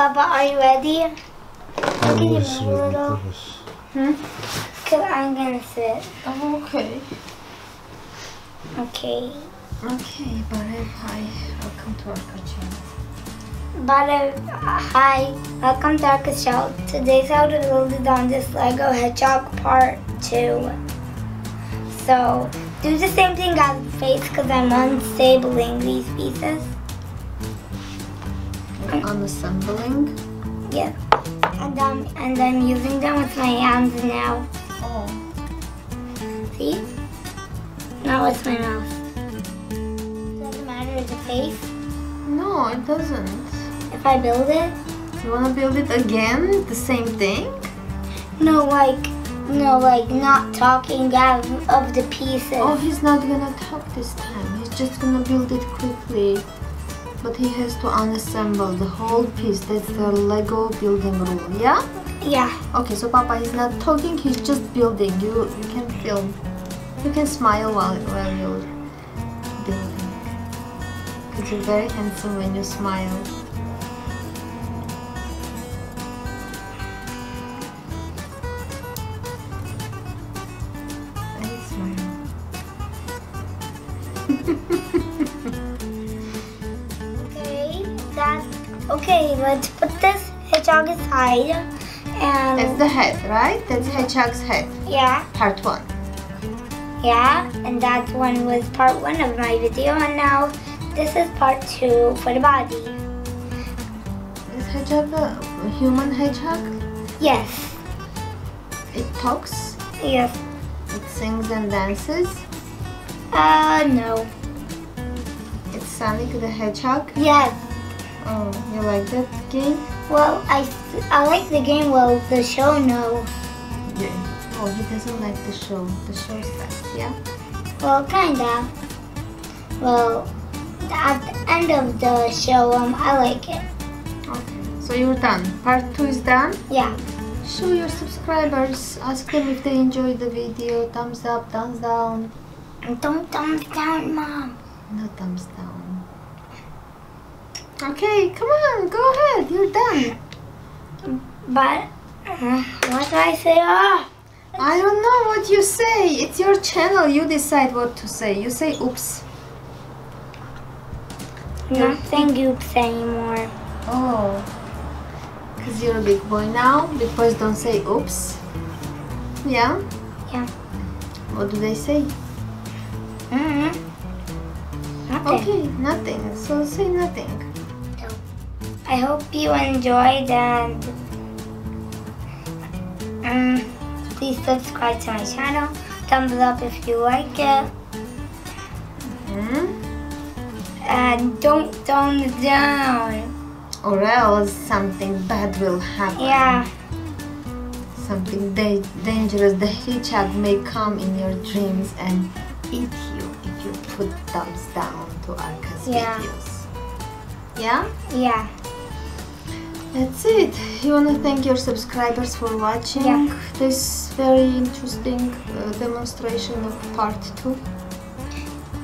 Papa, are you ready? I Can you was move a little? Yes. Hmm? Cause I'm gonna sit. Oh, okay. Okay. Okay, Butter, hi. Welcome to our channel. Butter, hi. Welcome to our show. Today's how to build it on this Lego Hedgehog Part 2. So, do the same thing as the face because I'm unstabling these pieces. Unassembling. Yeah. And um, and I'm using them with my hands now. Oh. See? Not with my mouth. Doesn't matter the face. No, it doesn't. If I build it, You wanna build it again? The same thing? no, like, no, like not talking out of the pieces. Oh, he's not gonna talk this time. He's just gonna build it quickly. But he has to unassemble the whole piece. That's the Lego building rule, yeah? Yeah. Okay, so Papa is not talking, he's just building. You you can film. You can smile while, while you're building. Because you're very handsome when you smile. I smile. Okay. Let's put this hedgehog aside. And That's the head, right? That's Hedgehog's head, yeah, part one. yeah. And that one was part one of my video, and now this is part two for the body. Is Hedgehog a a human hedgehog? Yes. It talks, Yes. it sings and dances. Uh, no. It's Sonic the Hedgehog. Yes. Oh, you like that game? Well, I, I like the game. Well, the show, no. Yeah. Oh, he doesn't like the show. The show sucks, yeah? Well, kinda. Well, at the end of the show, um, I like it. Okay. So you're done. Part two is done. Yeah. Show your subscribers. Ask them if they enjoyed the video. Thumbs up, thumbs down. And don't thumbs down, Mom. No thumbs down. Okay, come on, go ahead. You're done. But, uh, what do I say? Ah, I don't know what you say. It's your channel. You decide what to say. You say oops. not saying oops anymore. Oh. Because you're a big boy now. Big boys don't say oops. Yeah? Yeah. What do they say? Mm-hmm. Nothing. Okay, nothing. So say nothing. I hope you enjoyed and um, please subscribe to my channel. Thumbs up if you like it. Hmm? And don't thumbs down. Or else something bad will happen. Yeah. Something da- dangerous. The hedgehog may come in your dreams and eat you if you put thumbs down to Arqa's Yeah. videos. Yeah? Yeah. That's it. You want to thank your subscribers for watching Yeah. this very interesting uh, demonstration of part 2.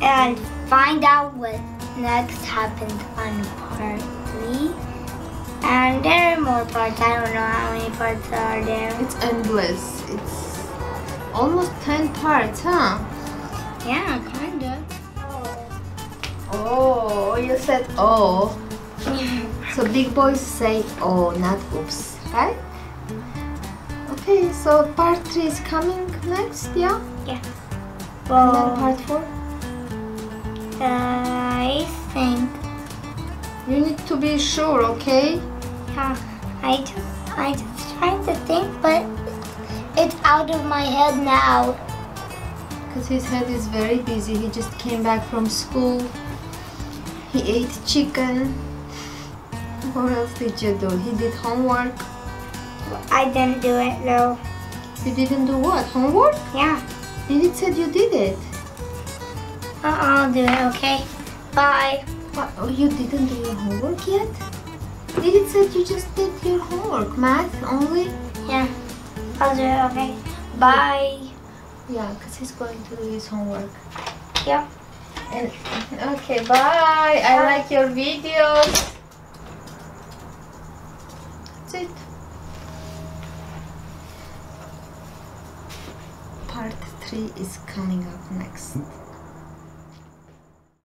And find out what next happened on part three. And there are more parts. I don't know how many parts are there. It's endless. It's almost 10 parts, huh? Yeah, kinda. Oh, you said oh. So big boys say oh, not oops, right? Okay, so part 3 is coming next, yeah? Yeah. And then Well, part 4? I think. You need to be sure, okay? Yeah, I just, I just trying to think, but it's out of my head now. Because his head is very busy. He just came back from school. He ate chicken. What else did you do? He did homework. I didn't do it no. You didn't do what? Homework? Yeah. Did it said you did it? Uh, I'll do it. Okay. Bye. What? Oh, you didn't do your homework yet? Did it said you just did your homework? Math only? Yeah. I'll do it. Okay. Bye. Yeah, because he's going to do his homework. Yeah. And, okay, bye. I like your videos. It. Part 3 is coming up next.